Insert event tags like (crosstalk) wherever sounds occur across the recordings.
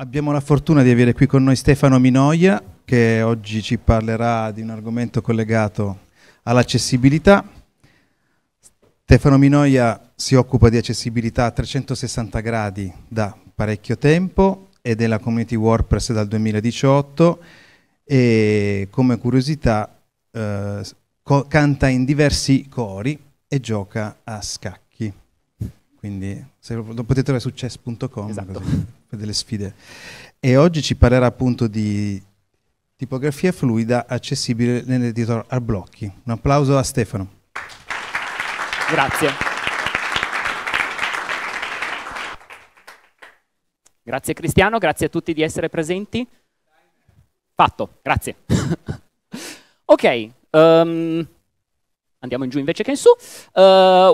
Abbiamo la fortuna di avere qui con noi Stefano Minoia che oggi ci parlerà di un argomento collegato all'accessibilità. Stefano Minoia si occupa di accessibilità a 360 gradi da parecchio tempo e della community WordPress dal 2018 e come curiosità eh, canta in diversi cori e gioca a scacchi. Quindi se lo, potete trovare su chess.com esatto. Delle sfide. E oggi ci parlerà appunto di tipografia fluida accessibile nell'editor a blocchi. Un applauso a Stefano. Grazie. Grazie Cristiano, grazie a tutti di essere presenti. Fatto, grazie. (laughs) ok, um, Andiamo in giù invece che in su. Uh,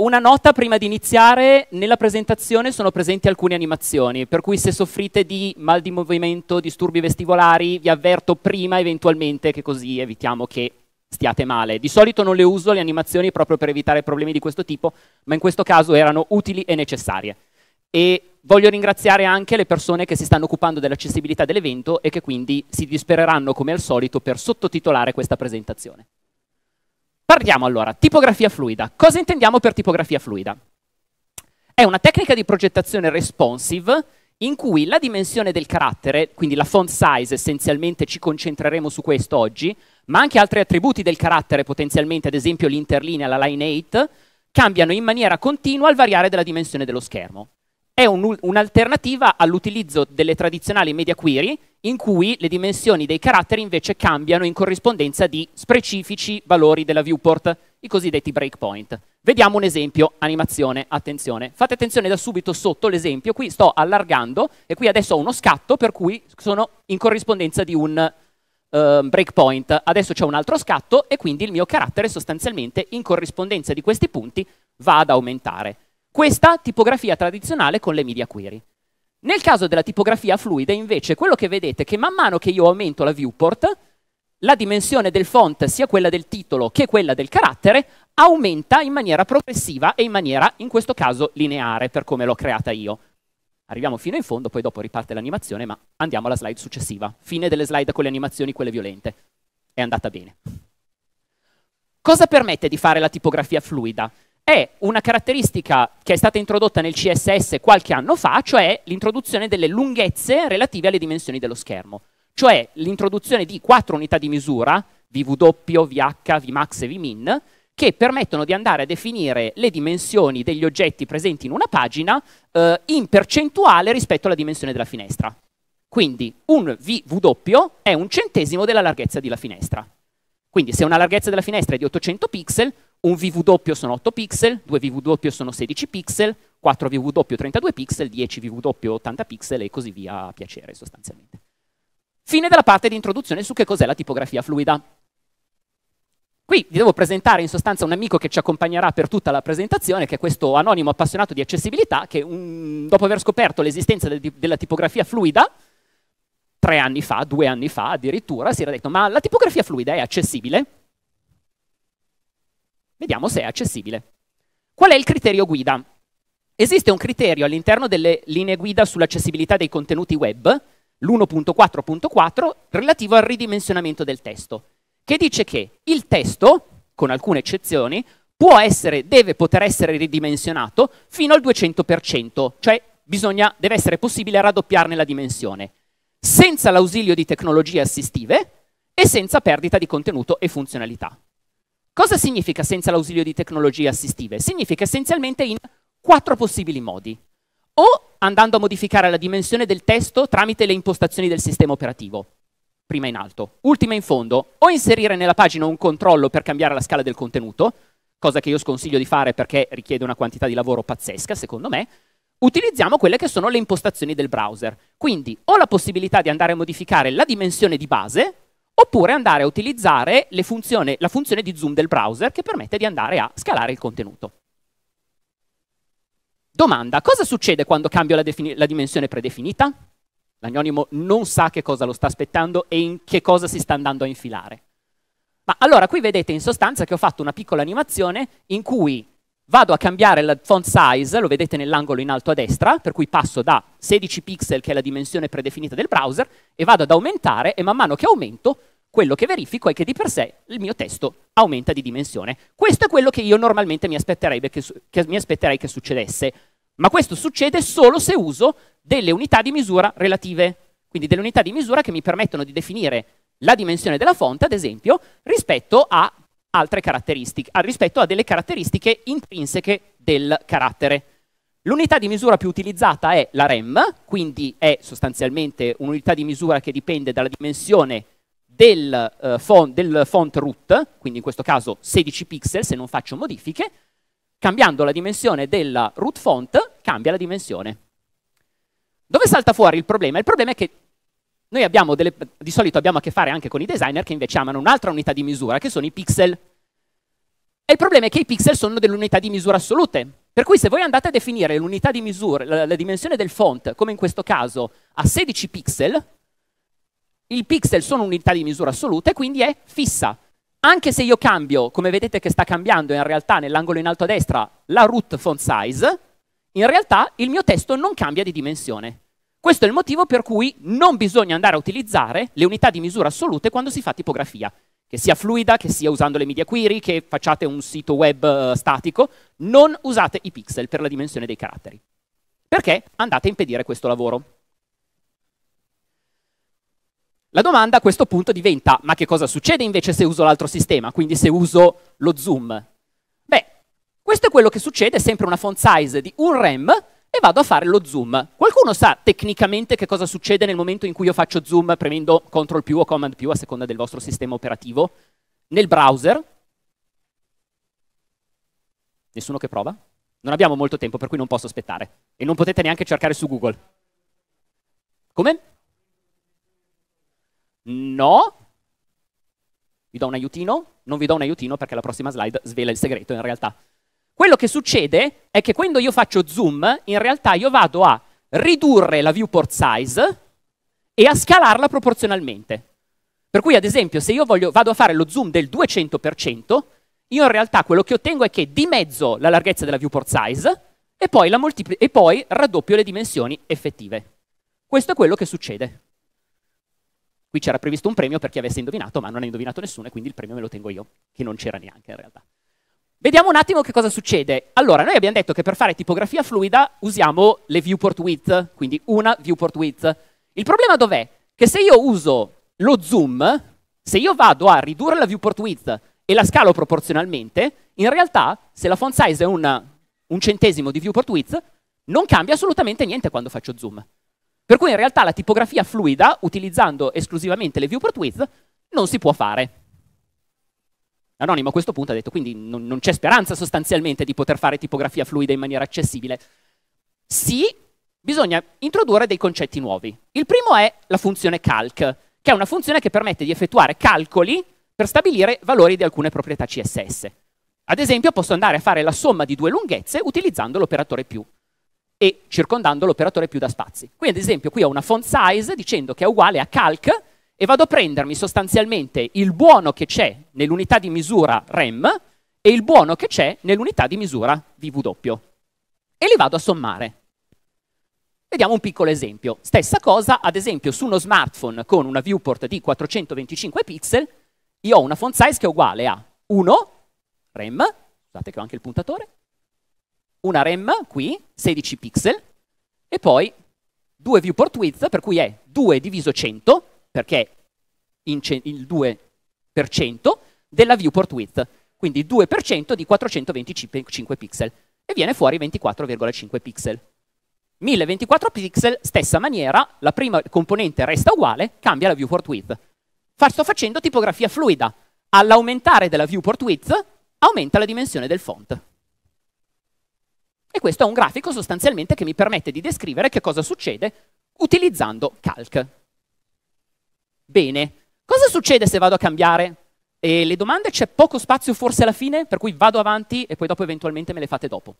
una nota prima di iniziare, nella presentazione sono presenti alcune animazioni, per cui se soffrite di mal di movimento, disturbi vestibolari, vi avverto prima eventualmente che così evitiamo che stiate male. Di solito non le uso le animazioni proprio per evitare problemi di questo tipo, ma in questo caso erano utili e necessarie. E voglio ringraziare anche le persone che si stanno occupando dell'accessibilità dell'evento e che quindi si dispereranno come al solito per sottotitolare questa presentazione. Parliamo allora, tipografia fluida. Cosa intendiamo per tipografia fluida? È una tecnica di progettazione responsive in cui la dimensione del carattere, quindi la font size, essenzialmente ci concentreremo su questo oggi, ma anche altri attributi del carattere, potenzialmente ad esempio l'interlinea, la line 8, cambiano in maniera continua al variare della dimensione dello schermo. È un'alternativa un all'utilizzo delle tradizionali media query, in cui le dimensioni dei caratteri invece cambiano in corrispondenza di specifici valori della viewport, i cosiddetti breakpoint. Vediamo un esempio, animazione, attenzione. Fate attenzione da subito sotto l'esempio, qui sto allargando e qui adesso ho uno scatto per cui sono in corrispondenza di un uh, breakpoint. Adesso c'è un altro scatto e quindi il mio carattere sostanzialmente in corrispondenza di questi punti va ad aumentare. Questa tipografia tradizionale con le media query. Nel caso della tipografia fluida, invece, quello che vedete è che man mano che io aumento la viewport, la dimensione del font, sia quella del titolo che quella del carattere, aumenta in maniera progressiva e in maniera, in questo caso, lineare, per come l'ho creata io. Arriviamo fino in fondo, poi dopo riparte l'animazione, ma andiamo alla slide successiva. Fine delle slide con le animazioni, quelle violente. È andata bene. Cosa permette di fare la tipografia fluida? È una caratteristica che è stata introdotta nel CSS qualche anno fa, cioè l'introduzione delle lunghezze relative alle dimensioni dello schermo. Cioè l'introduzione di quattro unità di misura, VW, VH, Vmax e Vmin, che permettono di andare a definire le dimensioni degli oggetti presenti in una pagina eh, in percentuale rispetto alla dimensione della finestra. Quindi un VW è un centesimo della larghezza della finestra. Quindi se una larghezza della finestra è di 800 pixel, un VW sono 8 pixel, 2 VW sono 16 pixel, 4 VW 32 pixel, 10 VW 80 pixel e così via a piacere sostanzialmente. Fine della parte di introduzione su che cos'è la tipografia fluida. Qui vi devo presentare in sostanza un amico che ci accompagnerà per tutta la presentazione, che è questo anonimo appassionato di accessibilità, che un, dopo aver scoperto l'esistenza del, della tipografia fluida, tre anni fa, due anni fa addirittura, si era detto ma la tipografia fluida è accessibile? Vediamo se è accessibile. Qual è il criterio guida? Esiste un criterio all'interno delle linee guida sull'accessibilità dei contenuti web, l'1.4.4, relativo al ridimensionamento del testo, che dice che il testo, con alcune eccezioni, può essere, deve poter essere ridimensionato fino al 200%, cioè bisogna, deve essere possibile raddoppiarne la dimensione, senza l'ausilio di tecnologie assistive e senza perdita di contenuto e funzionalità. Cosa significa senza l'ausilio di tecnologie assistive? Significa essenzialmente in quattro possibili modi. O andando a modificare la dimensione del testo tramite le impostazioni del sistema operativo, prima in alto. Ultima in fondo, o inserire nella pagina un controllo per cambiare la scala del contenuto, cosa che io sconsiglio di fare perché richiede una quantità di lavoro pazzesca, secondo me, utilizziamo quelle che sono le impostazioni del browser. Quindi ho la possibilità di andare a modificare la dimensione di base, oppure andare a utilizzare funzione, la funzione di zoom del browser che permette di andare a scalare il contenuto. Domanda, cosa succede quando cambio la, la dimensione predefinita? L'agnonimo non sa che cosa lo sta aspettando e in che cosa si sta andando a infilare. Ma allora qui vedete in sostanza che ho fatto una piccola animazione in cui vado a cambiare il font size, lo vedete nell'angolo in alto a destra, per cui passo da 16 pixel, che è la dimensione predefinita del browser, e vado ad aumentare, e man mano che aumento, quello che verifico è che di per sé il mio testo aumenta di dimensione. Questo è quello che io normalmente mi aspetterei che, che, mi aspetterei che succedesse, ma questo succede solo se uso delle unità di misura relative, quindi delle unità di misura che mi permettono di definire la dimensione della fonte, ad esempio, rispetto a altre caratteristiche, rispetto a delle caratteristiche intrinseche del carattere. L'unità di misura più utilizzata è la rem, quindi è sostanzialmente un'unità di misura che dipende dalla dimensione del, uh, font, del font root, quindi in questo caso 16 pixel se non faccio modifiche, cambiando la dimensione della root font cambia la dimensione. Dove salta fuori il problema? Il problema è che noi delle, di solito abbiamo a che fare anche con i designer che invece amano un'altra unità di misura, che sono i pixel. E il problema è che i pixel sono delle unità di misura assolute. Per cui se voi andate a definire l'unità di misura, la, la dimensione del font, come in questo caso, a 16 pixel, il pixel sono un'unità di misura assoluta e quindi è fissa. Anche se io cambio, come vedete che sta cambiando in realtà nell'angolo in alto a destra, la root font size, in realtà il mio testo non cambia di dimensione. Questo è il motivo per cui non bisogna andare a utilizzare le unità di misura assolute quando si fa tipografia. Che sia fluida, che sia usando le media query, che facciate un sito web uh, statico, non usate i pixel per la dimensione dei caratteri. Perché andate a impedire questo lavoro. La domanda a questo punto diventa, ma che cosa succede invece se uso l'altro sistema, quindi se uso lo zoom? Beh, questo è quello che succede, sempre una font size di un rem, e vado a fare lo zoom. Qualcuno sa tecnicamente che cosa succede nel momento in cui io faccio zoom premendo CTRL più o Command più a seconda del vostro sistema operativo? Nel browser? Nessuno che prova? Non abbiamo molto tempo, per cui non posso aspettare. E non potete neanche cercare su Google. Come? No. Vi do un aiutino? Non vi do un aiutino perché la prossima slide svela il segreto in realtà. Quello che succede è che quando io faccio zoom, in realtà io vado a ridurre la viewport size e a scalarla proporzionalmente. Per cui, ad esempio, se io voglio, vado a fare lo zoom del 200%, io in realtà quello che ottengo è che dimezzo la larghezza della viewport size e poi, e poi raddoppio le dimensioni effettive. Questo è quello che succede. Qui c'era previsto un premio per chi avesse indovinato, ma non ha indovinato nessuno e quindi il premio me lo tengo io, che non c'era neanche in realtà. Vediamo un attimo che cosa succede. Allora, noi abbiamo detto che per fare tipografia fluida usiamo le viewport width, quindi una viewport width. Il problema dov'è? Che se io uso lo zoom, se io vado a ridurre la viewport width e la scalo proporzionalmente, in realtà, se la font size è una, un centesimo di viewport width, non cambia assolutamente niente quando faccio zoom. Per cui in realtà la tipografia fluida, utilizzando esclusivamente le viewport width, non si può fare. Anonimo a questo punto ha detto, quindi non, non c'è speranza sostanzialmente di poter fare tipografia fluida in maniera accessibile. Sì, bisogna introdurre dei concetti nuovi. Il primo è la funzione calc, che è una funzione che permette di effettuare calcoli per stabilire valori di alcune proprietà CSS. Ad esempio posso andare a fare la somma di due lunghezze utilizzando l'operatore più e circondando l'operatore più da spazi. Qui ad esempio qui ho una font size dicendo che è uguale a calc e vado a prendermi sostanzialmente il buono che c'è nell'unità di misura rem e il buono che c'è nell'unità di misura vw e li vado a sommare. Vediamo un piccolo esempio. Stessa cosa, ad esempio, su uno smartphone con una viewport di 425 pixel, io ho una font size che è uguale a 1 rem, scusate che ho anche il puntatore, una rem qui, 16 pixel, e poi 2 viewport width, per cui è 2 diviso 100, perché il 2% della viewport width, quindi il 2% di 425 pixel, e viene fuori 24,5 pixel. 1024 pixel, stessa maniera, la prima componente resta uguale, cambia la viewport width. Sto facendo tipografia fluida. All'aumentare della viewport width, aumenta la dimensione del font. E questo è un grafico sostanzialmente che mi permette di descrivere che cosa succede utilizzando calc. Bene, cosa succede se vado a cambiare? E le domande c'è poco spazio forse alla fine, per cui vado avanti e poi dopo eventualmente me le fate dopo.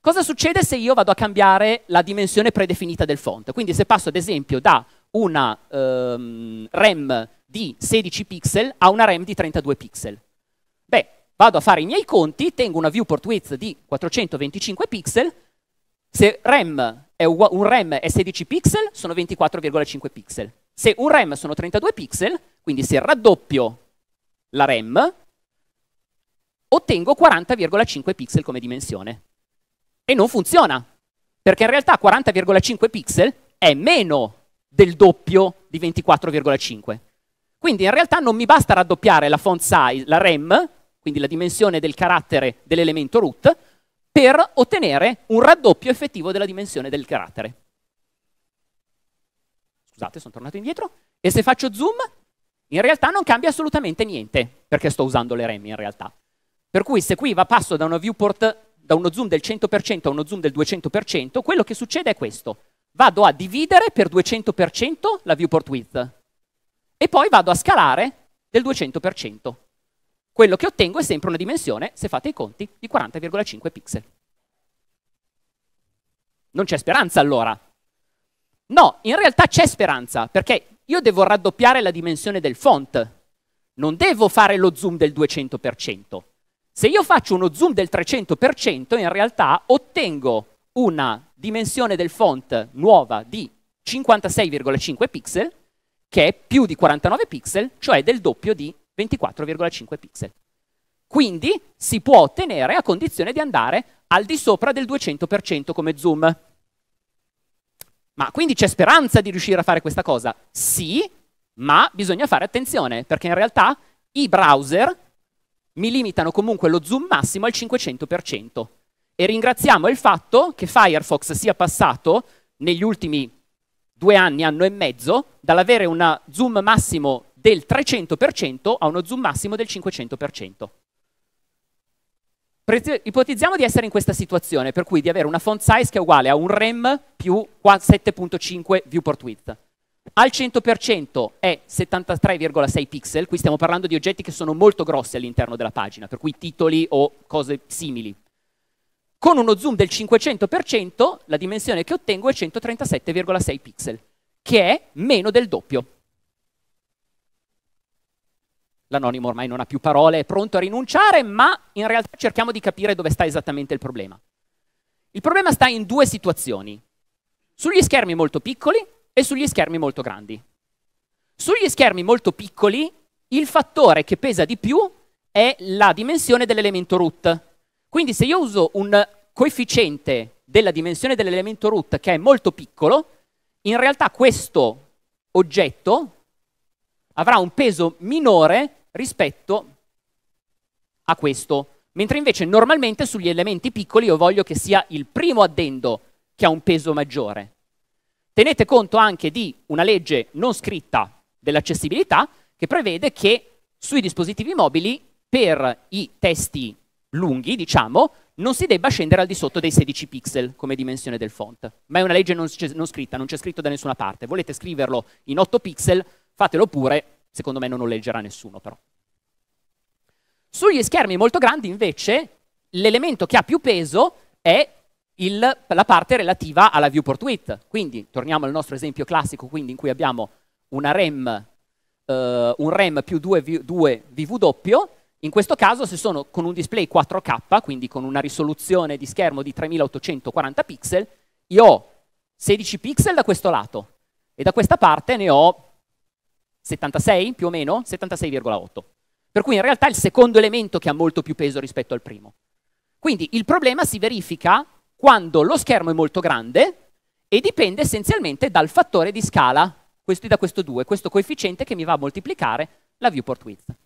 Cosa succede se io vado a cambiare la dimensione predefinita del font? Quindi se passo ad esempio da una um, rem di 16 pixel a una rem di 32 pixel. Beh, vado a fare i miei conti, tengo una viewport width di 425 pixel, se RAM un RAM è 16 pixel, sono 24,5 pixel. Se un RAM sono 32 pixel, quindi se raddoppio la RAM, ottengo 40,5 pixel come dimensione. E non funziona, perché in realtà 40,5 pixel è meno del doppio di 24,5. Quindi in realtà non mi basta raddoppiare la font size, la RAM, quindi la dimensione del carattere dell'elemento root, per ottenere un raddoppio effettivo della dimensione del carattere. Scusate, sono tornato indietro. E se faccio zoom, in realtà non cambia assolutamente niente, perché sto usando le rem in realtà. Per cui se qui va passo da da uno zoom del 100% a uno zoom del 200%, quello che succede è questo. Vado a dividere per 200% la viewport width e poi vado a scalare del 200%. Quello che ottengo è sempre una dimensione, se fate i conti, di 40,5 pixel. Non c'è speranza allora. No, in realtà c'è speranza, perché io devo raddoppiare la dimensione del font. Non devo fare lo zoom del 200%. Se io faccio uno zoom del 300%, in realtà ottengo una dimensione del font nuova di 56,5 pixel, che è più di 49 pixel, cioè del doppio di 24,5 pixel. Quindi si può ottenere a condizione di andare al di sopra del 200% come zoom. Ma quindi c'è speranza di riuscire a fare questa cosa? Sì, ma bisogna fare attenzione, perché in realtà i browser mi limitano comunque lo zoom massimo al 500%. E ringraziamo il fatto che Firefox sia passato negli ultimi due anni, anno e mezzo, dall'avere un zoom massimo del 300% a uno zoom massimo del 500%. Ipotizziamo di essere in questa situazione, per cui di avere una font size che è uguale a un rem più 7.5 viewport width. Al 100% è 73,6 pixel, qui stiamo parlando di oggetti che sono molto grossi all'interno della pagina, per cui titoli o cose simili. Con uno zoom del 500% la dimensione che ottengo è 137,6 pixel, che è meno del doppio. L'anonimo ormai non ha più parole, è pronto a rinunciare, ma in realtà cerchiamo di capire dove sta esattamente il problema. Il problema sta in due situazioni, sugli schermi molto piccoli e sugli schermi molto grandi. Sugli schermi molto piccoli il fattore che pesa di più è la dimensione dell'elemento root. Quindi se io uso un coefficiente della dimensione dell'elemento root che è molto piccolo, in realtà questo oggetto avrà un peso minore rispetto a questo. Mentre invece normalmente sugli elementi piccoli io voglio che sia il primo addendo che ha un peso maggiore. Tenete conto anche di una legge non scritta dell'accessibilità che prevede che sui dispositivi mobili per i testi lunghi, diciamo, non si debba scendere al di sotto dei 16 pixel come dimensione del font. Ma è una legge non, non scritta, non c'è scritto da nessuna parte. Volete scriverlo in 8 pixel, fatelo pure, secondo me non lo leggerà nessuno però. Sugli schermi molto grandi invece l'elemento che ha più peso è il, la parte relativa alla viewport width. Quindi torniamo al nostro esempio classico quindi, in cui abbiamo REM, uh, un REM più 2, VV doppio, in questo caso se sono con un display 4K, quindi con una risoluzione di schermo di 3840 pixel, io ho 16 pixel da questo lato e da questa parte ne ho 76 più o meno, 76,8. Per cui in realtà è il secondo elemento che ha molto più peso rispetto al primo. Quindi il problema si verifica quando lo schermo è molto grande e dipende essenzialmente dal fattore di scala, questo da questo 2, questo coefficiente che mi va a moltiplicare la viewport width.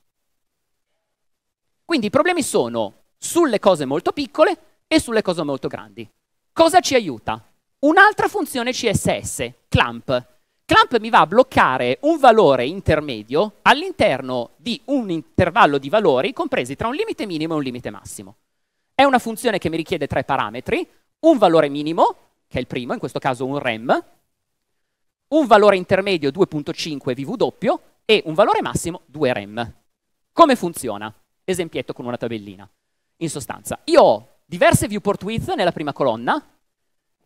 Quindi i problemi sono sulle cose molto piccole e sulle cose molto grandi. Cosa ci aiuta? Un'altra funzione CSS, clamp. Clamp mi va a bloccare un valore intermedio all'interno di un intervallo di valori compresi tra un limite minimo e un limite massimo. È una funzione che mi richiede tre parametri, un valore minimo, che è il primo, in questo caso un rem, un valore intermedio 2.5 VW e un valore massimo 2 rem. Come funziona? Esempietto con una tabellina. In sostanza, io ho diverse viewport width nella prima colonna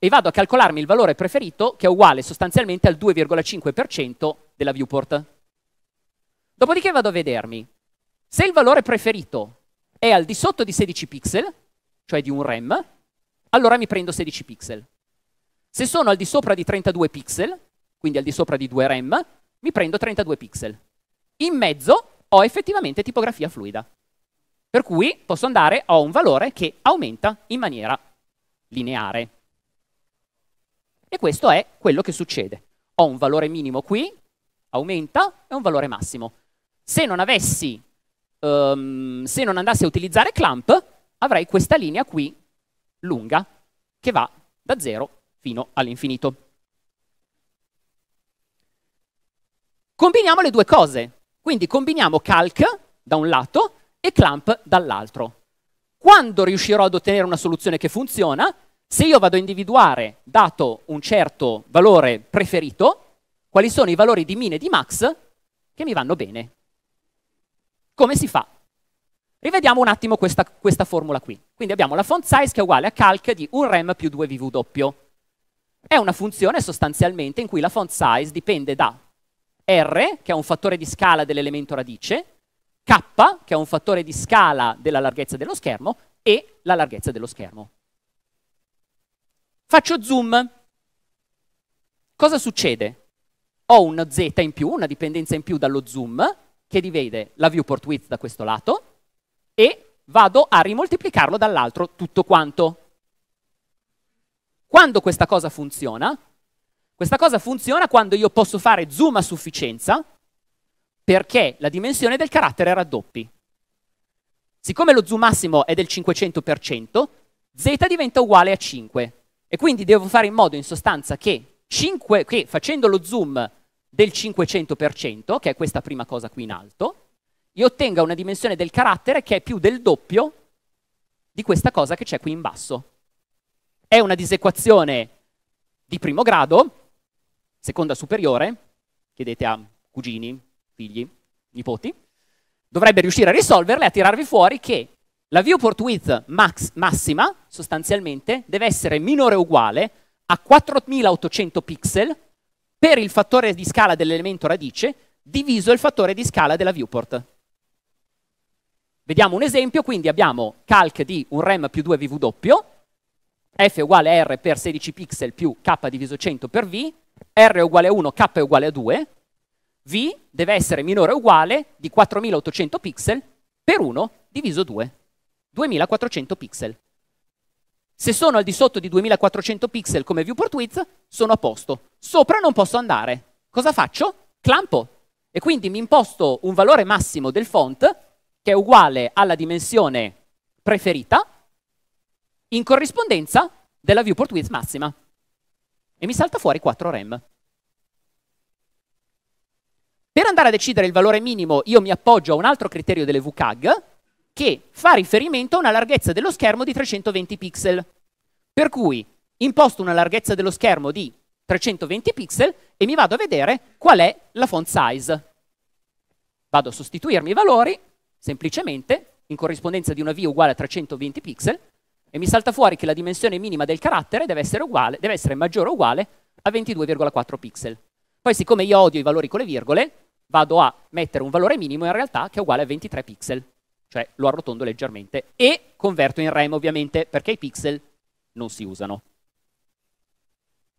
e vado a calcolarmi il valore preferito che è uguale sostanzialmente al 2,5% della viewport. Dopodiché vado a vedermi se il valore preferito è al di sotto di 16 pixel, cioè di un rem, allora mi prendo 16 pixel. Se sono al di sopra di 32 pixel, quindi al di sopra di 2 rem, mi prendo 32 pixel. In mezzo ho effettivamente tipografia fluida. Per cui posso andare, ho un valore che aumenta in maniera lineare. E questo è quello che succede. Ho un valore minimo qui, aumenta, e un valore massimo. Se non avessi, um, se non andassi a utilizzare clamp, avrei questa linea qui lunga che va da 0 fino all'infinito. Combiniamo le due cose. Quindi combiniamo calc da un lato e clamp dall'altro. Quando riuscirò ad ottenere una soluzione che funziona, se io vado a individuare, dato un certo valore preferito, quali sono i valori di min e di max che mi vanno bene. Come si fa? Rivediamo un attimo questa, questa formula qui. Quindi abbiamo la font size che è uguale a calc di un rem più 2 vw. È una funzione sostanzialmente in cui la font size dipende da r, che è un fattore di scala dell'elemento radice, k, che è un fattore di scala della larghezza dello schermo, e la larghezza dello schermo. Faccio zoom. Cosa succede? Ho un z in più, una dipendenza in più dallo zoom, che divide la viewport width da questo lato, e vado a rimoltiplicarlo dall'altro tutto quanto. Quando questa cosa funziona? Questa cosa funziona quando io posso fare zoom a sufficienza perché la dimensione del carattere raddoppi. Siccome lo zoom massimo è del 500%, z diventa uguale a 5 e quindi devo fare in modo in sostanza che, 5, che facendo lo zoom del 500%, che è questa prima cosa qui in alto, io ottenga una dimensione del carattere che è più del doppio di questa cosa che c'è qui in basso. È una disequazione di primo grado, seconda superiore, chiedete a cugini, figli, nipoti, dovrebbe riuscire a risolverla e a tirarvi fuori che la viewport width max, massima, sostanzialmente, deve essere minore o uguale a 4800 pixel per il fattore di scala dell'elemento radice diviso il fattore di scala della viewport. Vediamo un esempio, quindi abbiamo calc di un rem più 2 vw, f uguale a r per 16 pixel più k diviso 100 per v, r è uguale a 1, k è uguale a 2, v deve essere minore o uguale di 4800 pixel per 1 diviso 2, 2400 pixel. Se sono al di sotto di 2400 pixel come viewport width, sono a posto. Sopra non posso andare. Cosa faccio? Clampo. E quindi mi imposto un valore massimo del font che è uguale alla dimensione preferita in corrispondenza della viewport width massima. E mi salta fuori 4 rem. Per andare a decidere il valore minimo io mi appoggio a un altro criterio delle VCAG che fa riferimento a una larghezza dello schermo di 320 pixel. Per cui imposto una larghezza dello schermo di 320 pixel e mi vado a vedere qual è la font size. Vado a sostituirmi i valori semplicemente in corrispondenza di una V uguale a 320 pixel e mi salta fuori che la dimensione minima del carattere deve essere, uguale, deve essere maggiore o uguale a 22,4 pixel. Poi siccome io odio i valori con le virgole, vado a mettere un valore minimo in realtà che è uguale a 23 pixel, cioè lo arrotondo leggermente e converto in rem ovviamente perché i pixel non si usano.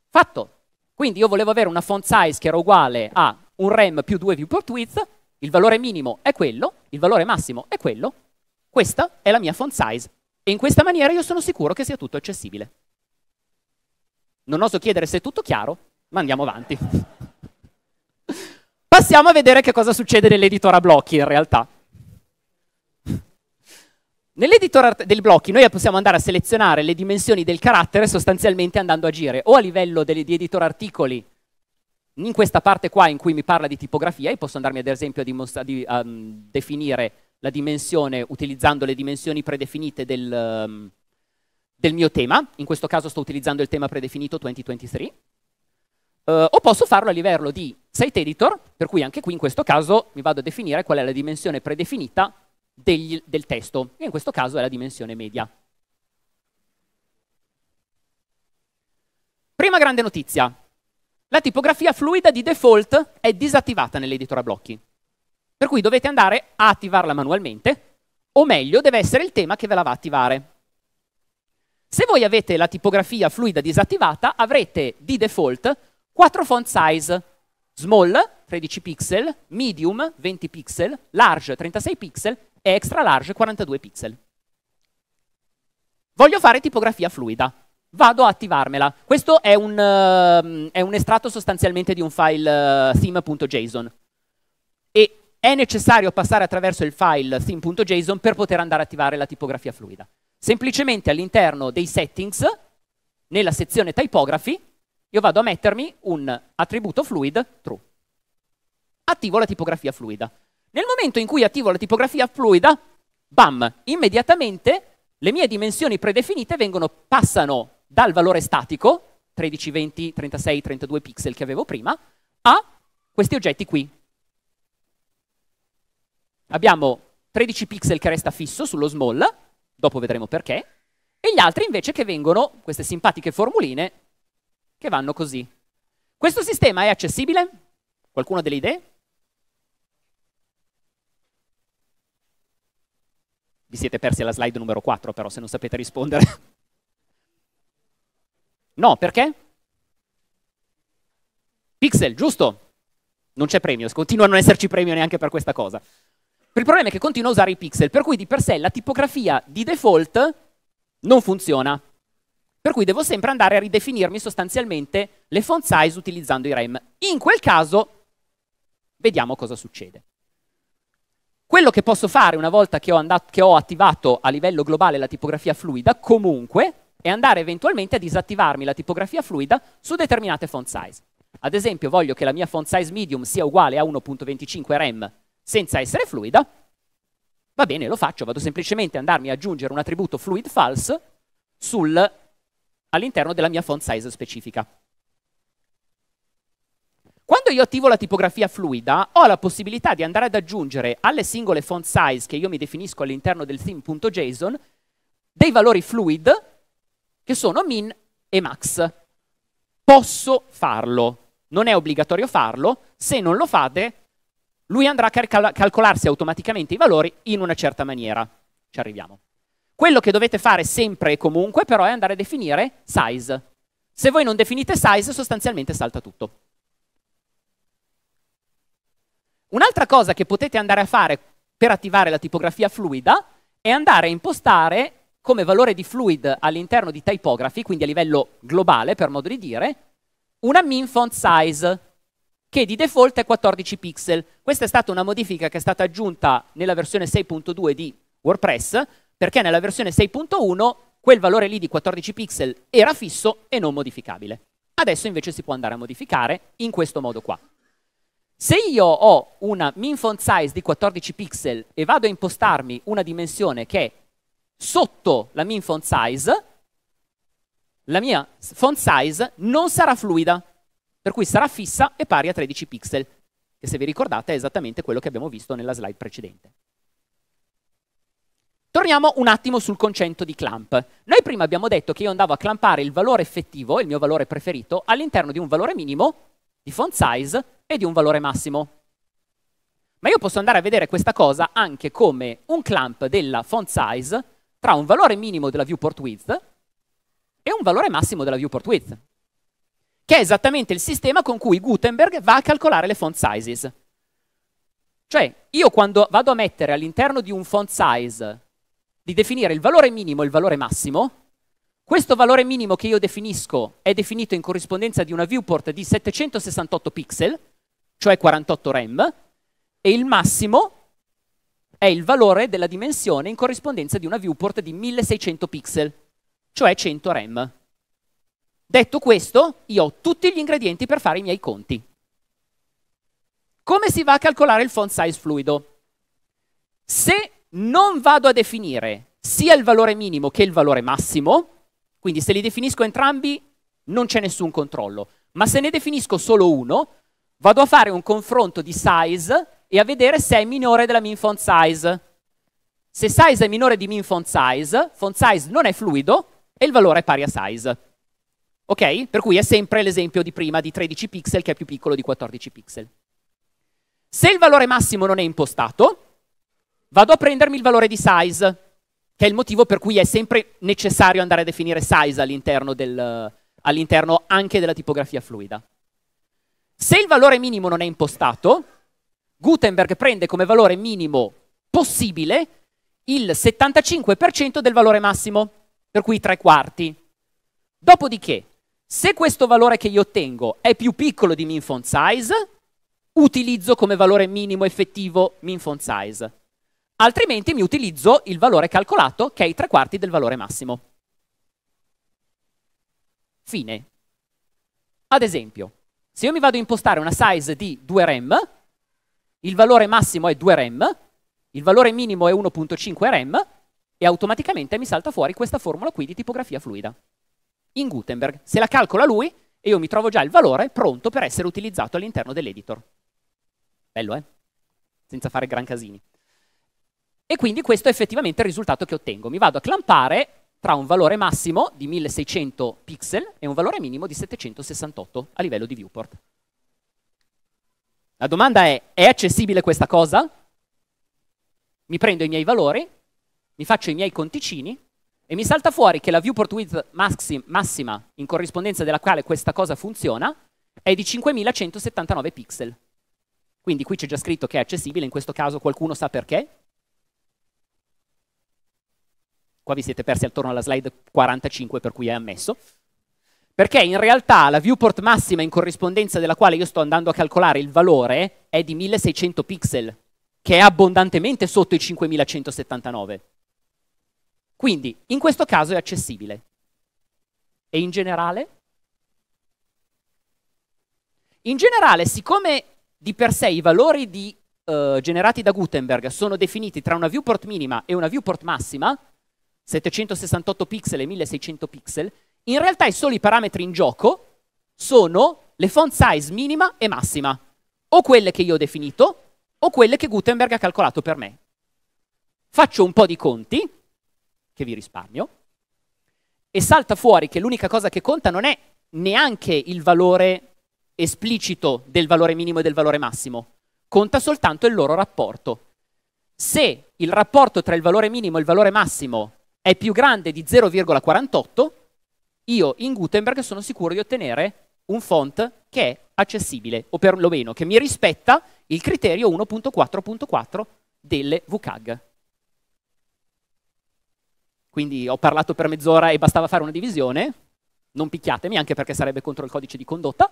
Fatto! Quindi io volevo avere una font size che era uguale a un rem più 2 viewport width, il valore minimo è quello, il valore massimo è quello, questa è la mia font size. E in questa maniera io sono sicuro che sia tutto accessibile. Non oso chiedere se è tutto chiaro, ma andiamo avanti. (laughs) Passiamo a vedere che cosa succede nell'editor a blocchi in realtà. Nell'editor dei blocchi noi possiamo andare a selezionare le dimensioni del carattere sostanzialmente andando a agire. O a livello degli, di editor articoli in questa parte qua in cui mi parla di tipografia, io posso andarmi ad esempio a di, um, definire la dimensione utilizzando le dimensioni predefinite del, um, del, mio tema, in questo caso sto utilizzando il tema predefinito 2023, uh, eh, o posso farlo a livello di site editor, per cui anche qui in questo caso mi vado a definire qual è la dimensione predefinita degli, del testo, e in questo caso è la dimensione media. Prima grande notizia, la tipografia fluida di default è disattivata nell'editor a blocchi. Per cui dovete andare a attivarla manualmente o meglio deve essere il tema che ve la va a attivare. Se voi avete la tipografia fluida disattivata, avrete di default 4 font size, small 13 pixel, medium 20 pixel, large 36 pixel e extra large 42 pixel. Voglio fare tipografia fluida, vado a attivarmela. Questo è un, uh, è un estratto sostanzialmente di un file uh, theme.json e è necessario passare attraverso il file theme.json per poter andare a attivare la tipografia fluida. Semplicemente all'interno dei settings, nella sezione typography, io vado a mettermi un attributo fluid true. Attivo la tipografia fluida. Nel momento in cui attivo la tipografia fluida, bam, immediatamente le mie dimensioni predefinite vengono, passano dal valore statico, 13, 20, 36, 32 pixel che avevo prima, a questi oggetti qui. Abbiamo 13 pixel che resta fisso sullo small, dopo vedremo perché, e gli altri invece che vengono, queste simpatiche formuline, che vanno così. Questo sistema è accessibile? Qualcuno ha delle idee? Vi siete persi alla slide numero 4 però se non sapete rispondere. no, perché? Pixel, giusto? Non c'è premio, continua a non esserci premio neanche per questa cosa. Il problema è che continuo a usare i pixel, per cui di per sé la tipografia di default non funziona. Per cui devo sempre andare a ridefinirmi sostanzialmente le font size utilizzando i rem. In quel caso, vediamo cosa succede. Quello che posso fare una volta che ho, andato, che ho attivato a livello globale la tipografia fluida, comunque, è andare eventualmente a disattivarmi la tipografia fluida su determinate font size. Ad esempio, voglio che la mia font size medium sia uguale a 1.25 rem senza essere fluida, va bene, lo faccio, vado semplicemente ad andarmi ad aggiungere un attributo fluid false all'interno della mia font size specifica. Quando io attivo la tipografia fluida, ho la possibilità di andare ad aggiungere alle singole font size che io mi definisco all'interno del theme.json dei valori fluid che sono min e max. Posso farlo, non è obbligatorio farlo, se non lo fate lui andrà a cal calcolarsi automaticamente i valori in una certa maniera. Ci arriviamo. Quello che dovete fare sempre e comunque però è andare a definire size. Se voi non definite size sostanzialmente salta tutto. Un'altra cosa che potete andare a fare per attivare la tipografia fluida è andare a impostare come valore di fluid all'interno di typography, quindi a livello globale per modo di dire, una min font size che di default è 14 pixel. Questa è stata una modifica che è stata aggiunta nella versione 6.2 di WordPress, perché nella versione 6.1 quel valore lì di 14 pixel era fisso e non modificabile. Adesso invece si può andare a modificare in questo modo qua. Se io ho una min font size di 14 pixel e vado a impostarmi una dimensione che è sotto la min font size, la mia font size non sarà fluida, per cui sarà fissa e pari a 13 pixel, che se vi ricordate è esattamente quello che abbiamo visto nella slide precedente. Torniamo un attimo sul concetto di clamp. Noi prima abbiamo detto che io andavo a clampare il valore effettivo, il mio valore preferito, all'interno di un valore minimo, di font size e di un valore massimo. Ma io posso andare a vedere questa cosa anche come un clamp della font size tra un valore minimo della viewport width e un valore massimo della viewport width che è esattamente il sistema con cui Gutenberg va a calcolare le font sizes. Cioè, io quando vado a mettere all'interno di un font size di definire il valore minimo e il valore massimo, questo valore minimo che io definisco è definito in corrispondenza di una viewport di 768 pixel, cioè 48 rem, e il massimo è il valore della dimensione in corrispondenza di una viewport di 1600 pixel, cioè 100 rem. Detto questo, io ho tutti gli ingredienti per fare i miei conti. Come si va a calcolare il font size fluido? Se non vado a definire sia il valore minimo che il valore massimo, quindi se li definisco entrambi non c'è nessun controllo, ma se ne definisco solo uno, vado a fare un confronto di size e a vedere se è minore della min font size. Se size è minore di min font size, font size non è fluido e il valore è pari a size. Ok? Per cui è sempre l'esempio di prima di 13 pixel che è più piccolo di 14 pixel. Se il valore massimo non è impostato, vado a prendermi il valore di size, che è il motivo per cui è sempre necessario andare a definire size all'interno, del, all'interno anche della tipografia fluida. Se il valore minimo non è impostato, Gutenberg prende come valore minimo possibile il 75% del valore massimo, per cui tre quarti. Dopodiché, se questo valore che io ottengo è più piccolo di min font size, utilizzo come valore minimo effettivo min font size. Altrimenti mi utilizzo il valore calcolato, che è i tre quarti del valore massimo. Fine. Ad esempio, se io mi vado a impostare una size di 2 rem, il valore massimo è 2 rem, il valore minimo è 1.5 rem, e automaticamente mi salta fuori questa formula qui di tipografia fluida. In Gutenberg, se la calcola lui, e io mi trovo già il valore pronto per essere utilizzato all'interno dell'editor. Bello, eh? Senza fare gran casini. E quindi questo è effettivamente il risultato che ottengo. Mi vado a clampare tra un valore massimo di 1600 pixel e un valore minimo di 768 a livello di viewport. La domanda è, è accessibile questa cosa? Mi prendo i miei valori, mi faccio i miei conticini e mi salta fuori che la viewport width massima in corrispondenza della quale questa cosa funziona è di 5179 pixel. Quindi qui c'è già scritto che è accessibile, in questo caso qualcuno sa perché? Qua vi siete persi attorno alla slide 45 per cui è ammesso. Perché in realtà la viewport massima in corrispondenza della quale io sto andando a calcolare il valore è di 1600 pixel, che è abbondantemente sotto i 5179. Quindi in questo caso è accessibile. E in generale? In generale, siccome di per sé i valori di, uh, generati da Gutenberg sono definiti tra una viewport minima e una viewport massima, 768 pixel e 1600 pixel, in realtà i soli parametri in gioco sono le font size minima e massima, o quelle che io ho definito, o quelle che Gutenberg ha calcolato per me. Faccio un po' di conti, che vi risparmio, e salta fuori che l'unica cosa che conta non è neanche il valore esplicito del valore minimo e del valore massimo, conta soltanto il loro rapporto. Se il rapporto tra il valore minimo e il valore massimo è più grande di 0,48, io in Gutenberg sono sicuro di ottenere un font che è accessibile, o perlomeno che mi rispetta il criterio 1.4.4 delle VCAG. Quindi ho parlato per mezz'ora e bastava fare una divisione, non picchiatemi anche perché sarebbe contro il codice di condotta.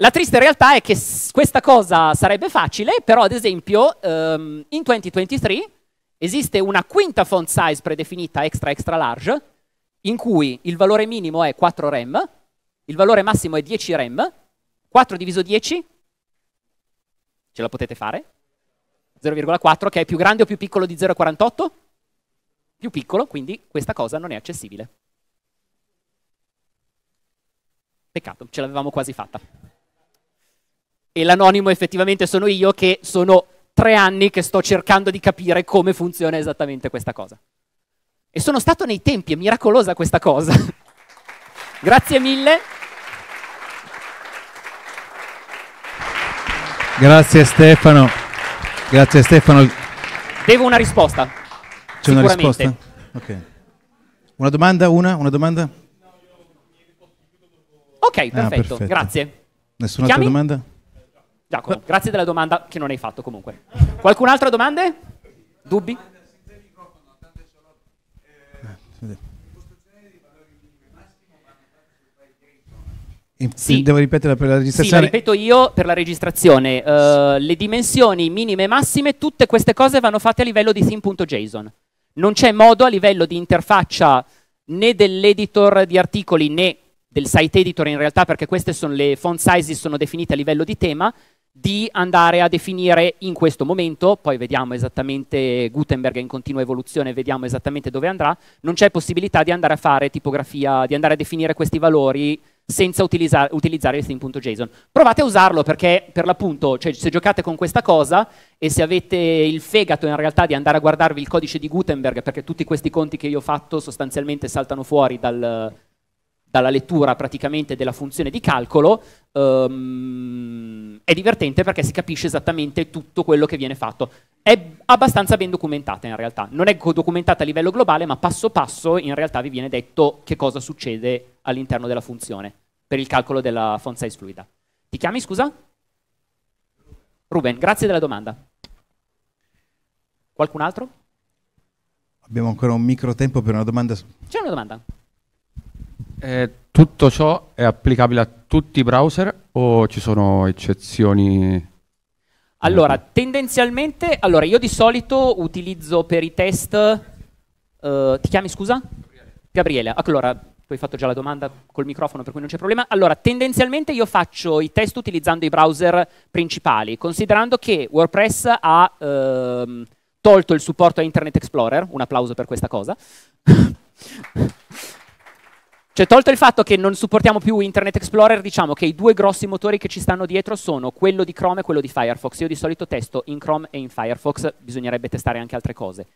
La triste realtà è che questa cosa sarebbe facile, però ad esempio um, in 2023 esiste una quinta font size predefinita extra extra large, in cui il valore minimo è 4 rem, il valore massimo è 10 rem, 4 diviso 10, ce la potete fare? 0,4 che è più grande o più piccolo di 0,48? Più piccolo, quindi questa cosa non è accessibile. Peccato, ce l'avevamo quasi fatta e l'anonimo effettivamente sono io che sono tre anni che sto cercando di capire come funziona esattamente questa cosa. E sono stato nei tempi, è miracolosa questa cosa. (laughs) Grazie mille. Grazie Stefano. Grazie Stefano. Devo una risposta. C'è una risposta? Ok. Una domanda? Una? Una domanda? Ok, perfetto. Ah, perfetto. Grazie. Nessun'altra domanda? Giacomo, grazie della domanda che non hai fatto comunque. Qualcun altro domande? Dubbi? Sì. Devo ripetere per la registrazione? Sì, ripeto io per la registrazione. Uh, le dimensioni minime e massime, tutte queste cose vanno fatte a livello di theme.json. Non c'è modo a livello di interfaccia né dell'editor di articoli né del site editor in realtà perché queste sono le font sizes sono definite a livello di tema di andare a definire in questo momento, poi vediamo esattamente Gutenberg è in continua evoluzione, vediamo esattamente dove andrà, non c'è possibilità di andare a fare tipografia, di andare a definire questi valori senza utilizzare, utilizzare il theme.json. Provate a usarlo perché per l'appunto, cioè, se giocate con questa cosa e se avete il fegato in realtà di andare a guardarvi il codice di Gutenberg, perché tutti questi conti che io ho fatto sostanzialmente saltano fuori dal, dalla lettura praticamente della funzione di calcolo, um, è divertente perché si capisce esattamente tutto quello che viene fatto. È abbastanza ben documentata in realtà, non è documentata a livello globale, ma passo passo in realtà vi viene detto che cosa succede all'interno della funzione per il calcolo della font size fluida. Ti chiami, scusa? Ruben, grazie della domanda. Qualcun altro? Abbiamo ancora un micro tempo per una domanda. C'è una domanda. Eh, tutto ciò è applicabile a tutti i browser o ci sono eccezioni? Allora, tendenzialmente, allora io di solito utilizzo per i test, uh, ti chiami scusa? Gabriele. Allora, tu hai fatto già la domanda col microfono per cui non c'è problema. Allora, tendenzialmente io faccio i test utilizzando i browser principali, considerando che WordPress ha uh, tolto il supporto a Internet Explorer, un applauso per questa cosa. (laughs) Cioè, tolto il fatto che non supportiamo più Internet Explorer, diciamo che i due grossi motori che ci stanno dietro sono quello di Chrome e quello di Firefox. Io di solito testo in Chrome e in Firefox, bisognerebbe testare anche altre cose.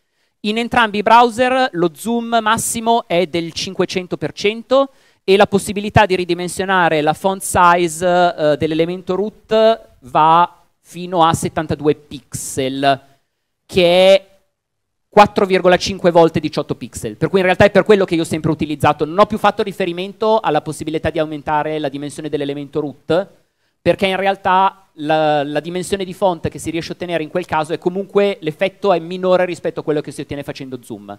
In entrambi i browser lo zoom massimo è del 500% e la possibilità di ridimensionare la font size uh, dell'elemento root va fino a 72 pixel, che è 4,5 volte 18 pixel, per cui in realtà è per quello che io ho sempre utilizzato, non ho più fatto riferimento alla possibilità di aumentare la dimensione dell'elemento root, perché in realtà la, la, dimensione di font che si riesce a ottenere in quel caso è comunque, l'effetto è minore rispetto a quello che si ottiene facendo zoom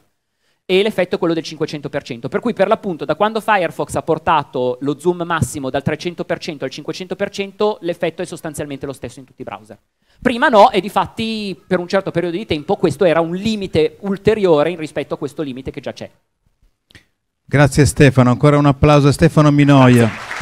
e l'effetto è quello del 500%, per cui per l'appunto da quando Firefox ha portato lo zoom massimo dal 300% al 500% l'effetto è sostanzialmente lo stesso in tutti i browser. Prima no e di fatti per un certo periodo di tempo questo era un limite ulteriore rispetto a questo limite che già c'è. Grazie Stefano, ancora un applauso a Stefano Minoia. Grazie.